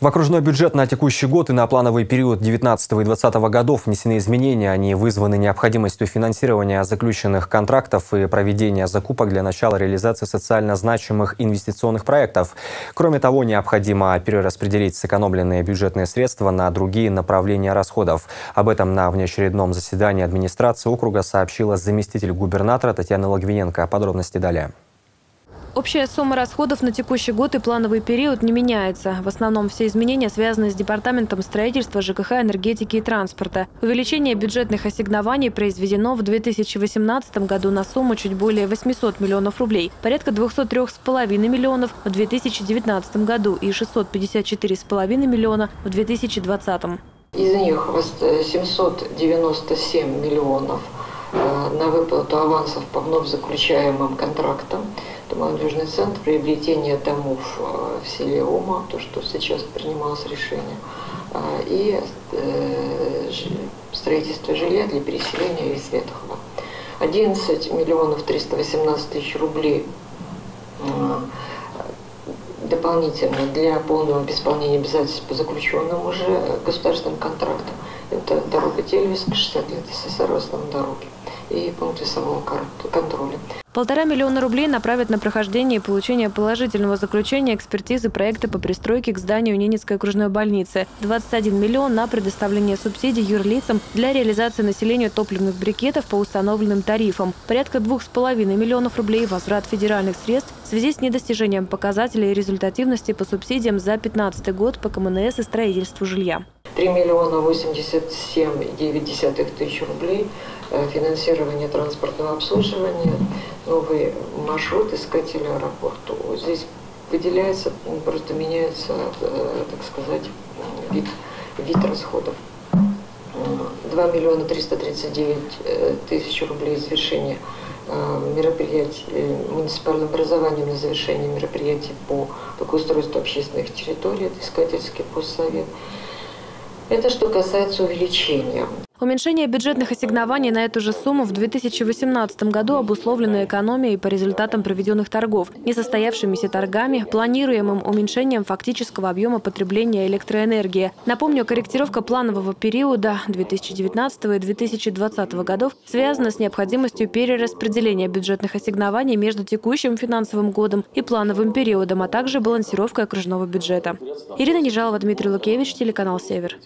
В окружной бюджет на текущий год и на плановый период 2019 и 2020 годов внесены изменения. Они вызваны необходимостью финансирования заключенных контрактов и проведения закупок для начала реализации социально значимых инвестиционных проектов. Кроме того, необходимо перераспределить сэкономленные бюджетные средства на другие направления расходов. Об этом на внеочередном заседании администрации округа сообщила заместитель губернатора Татьяна Логвиненко. Подробности далее. Общая сумма расходов на текущий год и плановый период не меняется. В основном все изменения связаны с Департаментом строительства, ЖКХ, энергетики и транспорта. Увеличение бюджетных ассигнований произведено в 2018 году на сумму чуть более 800 миллионов рублей, порядка 203,5 миллионов в 2019 году и 654,5 миллиона в 2020. Из них 797 миллионов э, на выплату авансов по вновь заключаемым контрактам – это центр приобретения домов э, в селе Ома, то, что сейчас принималось решение, э, и э, строительство жилья для переселения из Ветхова. 11 миллионов 318 тысяч рублей дополнительно для полного исполнения обязательств по заключенным уже государственным контрактам. Это дорога Тельвиска, 60 лет СССР в основном дороги и пункт весового контроля. Полтора миллиона рублей направят на прохождение и получение положительного заключения экспертизы проекта по пристройке к зданию Ненецкой окружной больницы. 21 миллион на предоставление субсидий юрлицам для реализации населению топливных брикетов по установленным тарифам. Порядка двух с половиной миллионов рублей возврат федеральных средств в связи с недостижением показателей результативности по субсидиям за 2015 год по КМНС и строительству жилья. 3 миллиона 87,9 тысяч рублей э, финансирование транспортного обслуживания, новый маршрут искателя аэропорту. Здесь выделяется, просто меняется, э, так сказать, вид, вид расходов. 2 миллиона 339 э, тысяч рублей завершения мероприятий, муниципальным образованием на завершение мероприятий по благоустройству общественных территорий, это искательский постсовет. Это что касается увеличения. Уменьшение бюджетных ассигнований на эту же сумму в 2018 году обусловлено экономией по результатам проведенных торгов, несостоявшимися торгами, планируемым уменьшением фактического объема потребления электроэнергии. Напомню, корректировка планового периода 2019 и 2020 годов связана с необходимостью перераспределения бюджетных ассигнований между текущим финансовым годом и плановым периодом, а также балансировкой окружного бюджета. Ирина Нежалова, Дмитрий Лукевич, телеканал «Север».